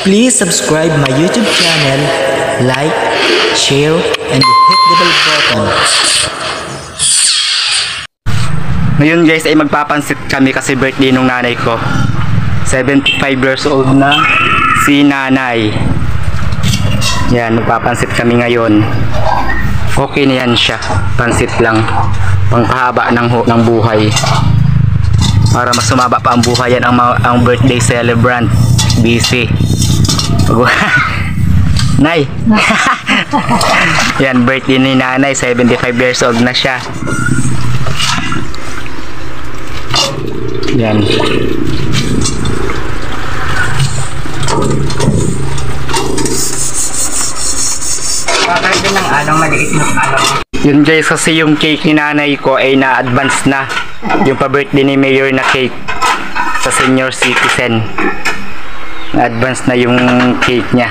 Please subscribe my YouTube channel, like, share, and hit the bell button. Ngayon guys ay magpapansit kami kasi birthday nung nanay ko. 75 years old na si nanay. Yan, magpapansit kami ngayon. Okay na yan siya. Pansit lang. Pangpahaba ng, ng buhay. Para mas sumaba pa ang buhay yan ang, ang birthday celebrant. Busy. Nay! yan, birthday ni nanay. 75 years old na siya. Yan. Kakaiba ng anong maliit na anong Yun guys, kasi yung cake ni nanay ko ay na-advance na. Yung pa-birthday ni Mayor na cake sa senior citizen. Na-advance na yung cake niya.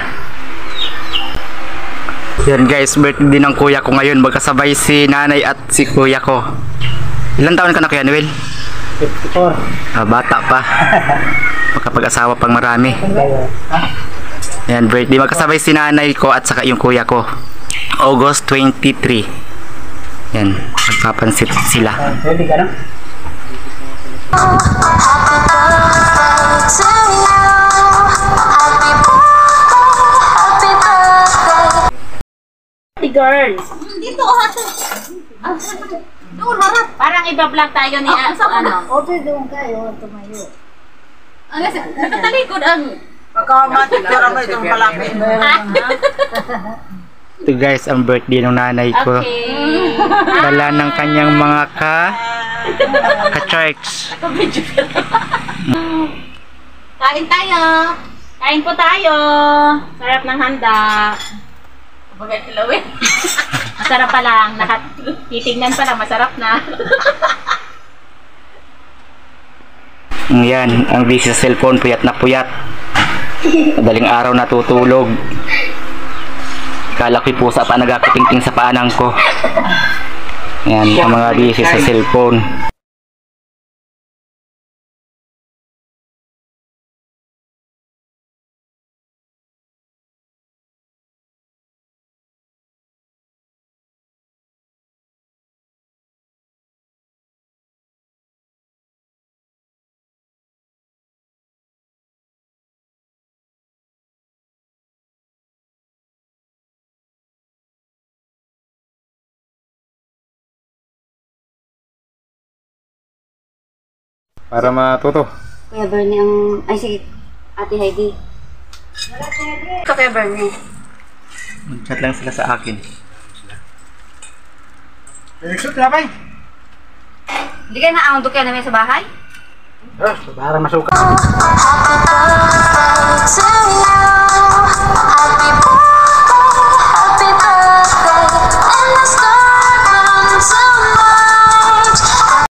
Yan guys, birthday din ng kuya ko ngayon. Magkasabay si nanay at si kuya ko. Ilan taon ka na kuya Noel? 54. Ah, bata pa. Makapag-asawa pang marami. Yan, birthday. Magkasabay si nanay ko at saka yung kuya ko. August 23. Yan, magpapansit sila. Pwede ka na? Happy girls. Dito ate. Doon harap. Parang iba-vlog tayo ni ah, ano. Ope doon kayo, tumayo. Ang kasi nakatalikod ang Pagkamatik ka naman itong palapit. Ito guys, ang birthday ng nanay ko. Okay. Dala ng kanyang mga ka ka-church. Kain tayo. Kain po tayo. Sarap ng handa. Kilawin. Masarap pa lang. Nakat titignan pa lang. Masarap na. Yan, ang busy sa cellphone, puyat na puyat. Madaling araw natutulog. Kala ko'y pusa pa nagkakitingting sa paanang ko. Yan, ang mga busy sa cellphone. Para matuto. Kuya Bernie ang... Ay, sige. Ate Heidi. Ito Kuya Bernie. Chat lang sila sa akin. Direksyon ba? Hindi kayo na-aundo kayo namin sa bahay? Para masuka.